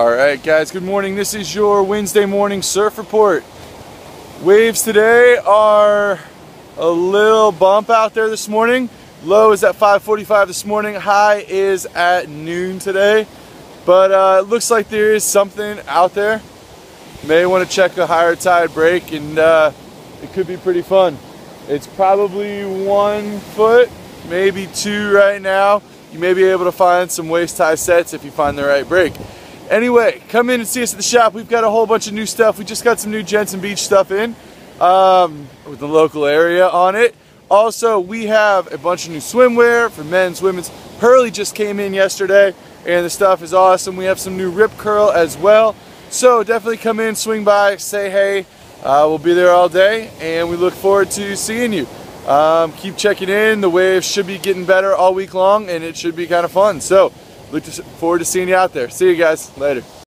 Alright guys, good morning. This is your Wednesday morning surf report. Waves today are a little bump out there this morning. Low is at 545 this morning. High is at noon today. But uh, it looks like there is something out there. May want to check a higher tide break and uh, it could be pretty fun. It's probably one foot, maybe two right now. You may be able to find some waist high sets if you find the right break. Anyway, come in and see us at the shop. We've got a whole bunch of new stuff. We just got some new Jensen Beach stuff in um, with the local area on it. Also, we have a bunch of new swimwear for men's, women's. Hurley just came in yesterday and the stuff is awesome. We have some new Rip Curl as well. So definitely come in, swing by, say hey. Uh, we'll be there all day and we look forward to seeing you. Um, keep checking in. The waves should be getting better all week long and it should be kind of fun. So Look forward to seeing you out there. See you guys later.